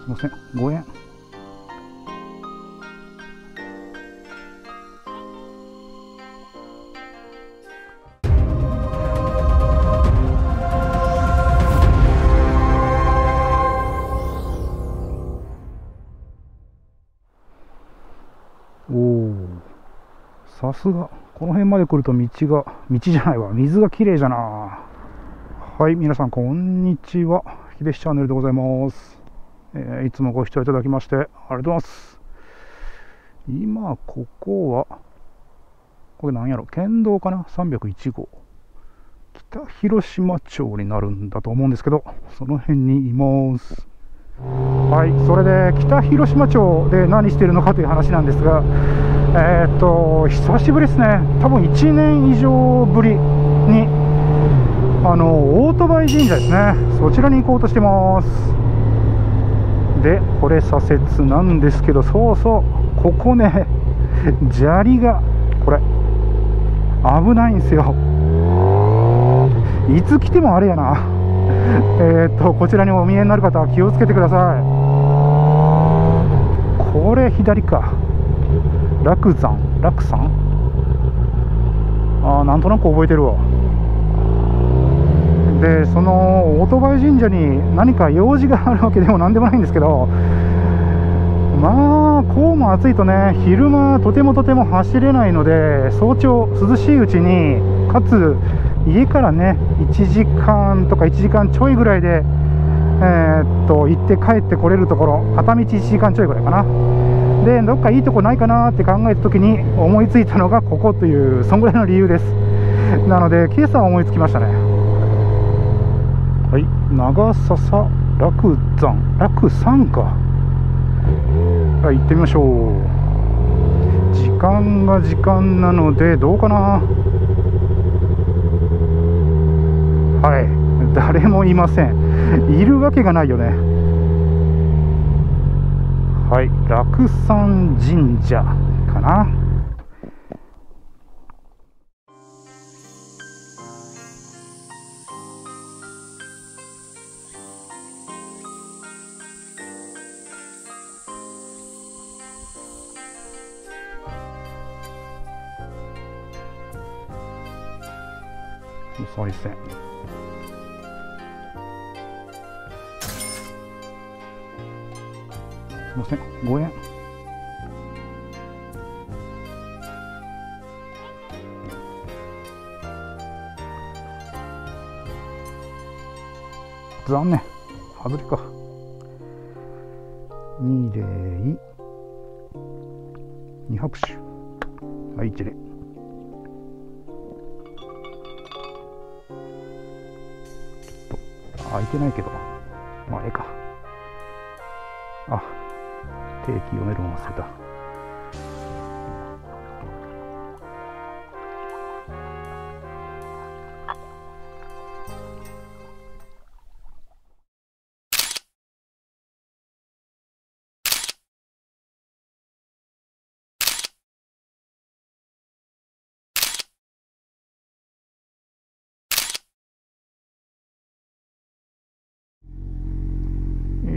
すいません。5円おおさすが。この辺まで来ると道が道じゃないわ。水が綺麗じゃな。はい皆さんこんにちは。秀でチャンネルでございます、えいつもご視聴いただきましてありがとうございます。今ここはこれなんやろ？県道かな？301号。北広島町になるんだと思うんですけどその辺にいます。はい、それで北広島町で何してるのかという話なんですが、えーっと久しぶりですね、多分1年以上ぶりに、あのオートバイ神社ですね、そちらに行こうとしてます。で、これ左折なんですけど、そうそう、ここね、砂利が、これ、危ないんですよ。いつ来てもあれやな。えーっとこちらにお見えになる方は気をつけてください。これ左か。楽山？楽山？あーなんとなく覚えてるわ。でそのオートバイ神社に何か用事があるわけでも何でもないんですけどまあこうも暑いとね昼間とてもとても走れないので早朝涼しいうちにかつ家からね1時間とか1時間ちょいぐらいで、えーっと行って帰ってこれるところ片道1時間ちょいぐらいかな。でどっかいいとこないかなって考えた時に思いついたのがここというそんぐらいの理由です。なので今朝思いつきましたね。はい。長笹楽山。楽山か。はい行ってみましょう。時間が時間なのでどうかな。はい。誰もいません。いるわけがないよね。はい。楽山神社かなお賽銭すいません。5円残念。外れか。二礼。二拍手。はい一礼。開、いてないけど。まあ、ええか。あ、定期読めるの忘れた。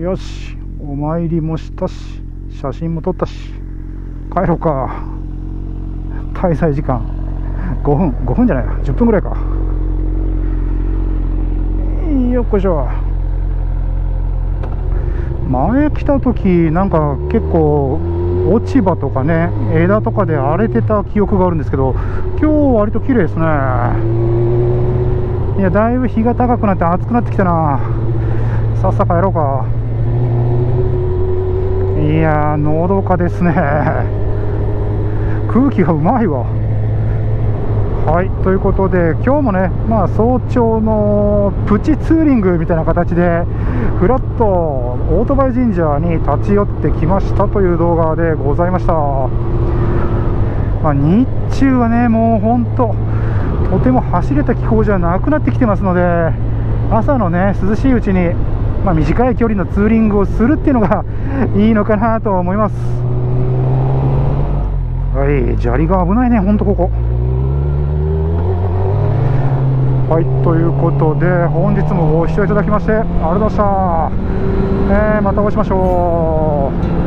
よし、お参りもしたし、写真も撮ったし、帰ろうか。滞在時間5分、5分じゃない、10分ぐらいか。よっこいしょ。前来た時なんか結構落ち葉とかね枝とかで荒れてた記憶があるんですけど今日割と綺麗ですねいやだいぶ日が高くなって暑くなってきたなさっさと帰ろうかいやーのどかですね。空気がうまいわ。はいということで今日もねまあ早朝のプチツーリングみたいな形でふらっとオートバイ神社に立ち寄ってきましたという動画でございました、まあ、日中はねもう本当とても走れた気候じゃなくなってきてますので朝のね涼しいうちにまあ、短い距離のツーリングをするっていうのが いいのかなと思います。はい砂利が危ないねほんとここ。はいということで本日もご視聴いただきましてありがとうございました。えー、またお会いしましょう。